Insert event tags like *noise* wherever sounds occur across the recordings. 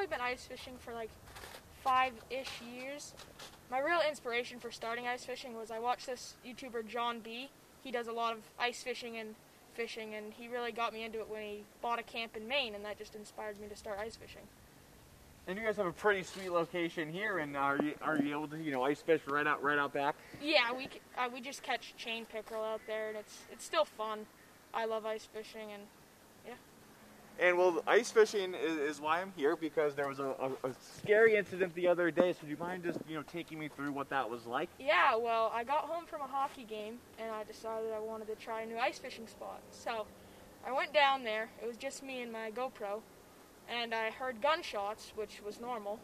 probably been ice fishing for like five-ish years. My real inspiration for starting ice fishing was I watched this YouTuber John B. He does a lot of ice fishing and fishing, and he really got me into it when he bought a camp in Maine, and that just inspired me to start ice fishing. And you guys have a pretty sweet location here, and are you are you able to you know ice fish right out right out back? Yeah, we uh, we just catch chain pickerel out there, and it's it's still fun. I love ice fishing, and And well, ice fishing is, is why I'm here because there was a, a, a scary incident the other day. So do you mind just you know taking me through what that was like? yeah, well, I got home from a hockey game, and I decided I wanted to try a new ice fishing spot. So I went down there. It was just me and my GoPro, and I heard gunshots, which was normal.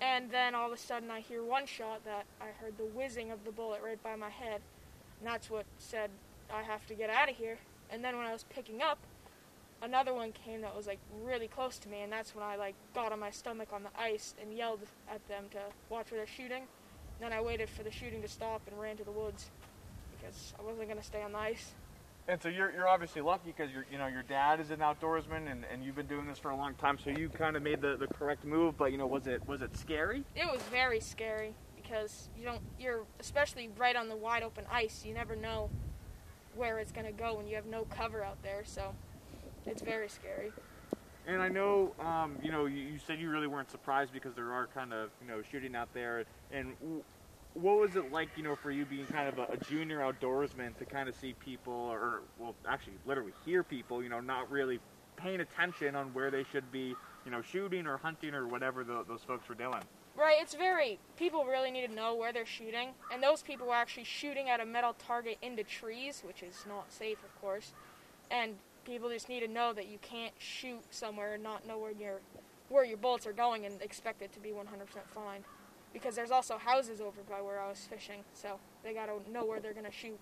And then all of a sudden, I hear one shot that I heard the whizzing of the bullet right by my head, and that's what said I have to get out of here. And then when I was picking up, another one came that was like really close to me, and that's when I like got on my stomach on the ice and yelled at them to watch where they're shooting. then I waited for the shooting to stop and ran to the woods because I wasn't gonna stay on the ice. And so you're, you're obviously lucky because your you know your dad is an outdoorsman and, and you've been doing this for a long time. So you kind of made the, the correct move. But you know was it was it scary? It was very scary because you don't you're especially right on the wide open ice. You never know where it's gonna go when you have no cover out there. So it's very scary. And I know um, you know you, you said you really weren't surprised because there are kind of you know shooting out there. And w- what was it like you know for you being kind of a, a junior outdoorsman to kind of see people or well actually literally hear people you know not really paying attention on where they should be you know shooting or hunting or whatever tho- those folks were doing. Right, it's very people really need to know where they're shooting, and those people were actually shooting at a metal target into trees, which is not safe, of course. And people just need to know that you can't shoot somewhere and not know where your where your bullets are going and expect it to be 100% fine. Because there's also houses over by where I was fishing, so they gotta know where they're gonna shoot.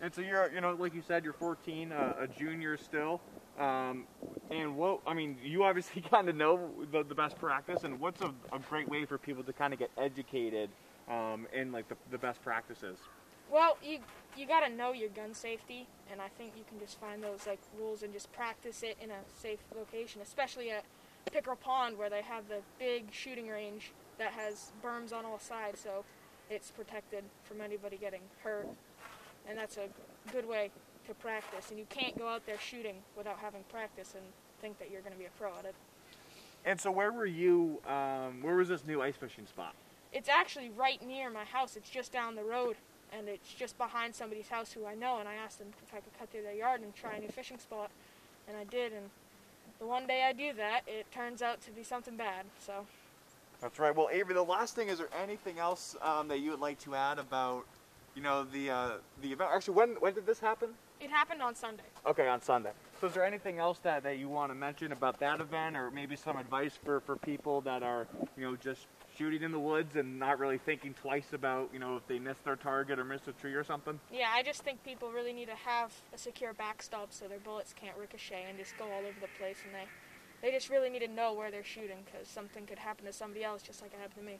And so you're, you know, like you said, you're 14, uh, a junior still. Um, and what, I mean, you obviously *laughs* kind of know the, the best practice, and what's a, a great way for people to kind of get educated um, in like the, the best practices? Well, you you gotta know your gun safety, and I think you can just find those like rules and just practice it in a safe location, especially at Pickerel Pond where they have the big shooting range that has berms on all sides, so it's protected from anybody getting hurt, and that's a good way to practice. And you can't go out there shooting without having practice and think that you're gonna be a pro at it. And so where were you, um, where was this new ice fishing spot? It's actually right near my house. It's just down the road, and it's just behind somebody's house who I know. And I asked them if I could cut through their yard and try a new fishing spot, and I did. And the one day I do that, it turns out to be something bad. So That's right. Well, Avery, the last thing is there anything else um, that you would like to add about, you know, the uh, the event? Actually, when when did this happen? it happened on Sunday. Okay, on Sunday. So is there anything else that, that you want to mention about that event or maybe some advice for, for people that are, you know, just shooting in the woods and not really thinking twice about, you know, if they miss their target or miss a tree or something? Yeah, I just think people really need to have a secure backstop so their bullets can't ricochet and just go all over the place, and they they just really need to know where they're shooting because something could happen to somebody else just like it happened to me.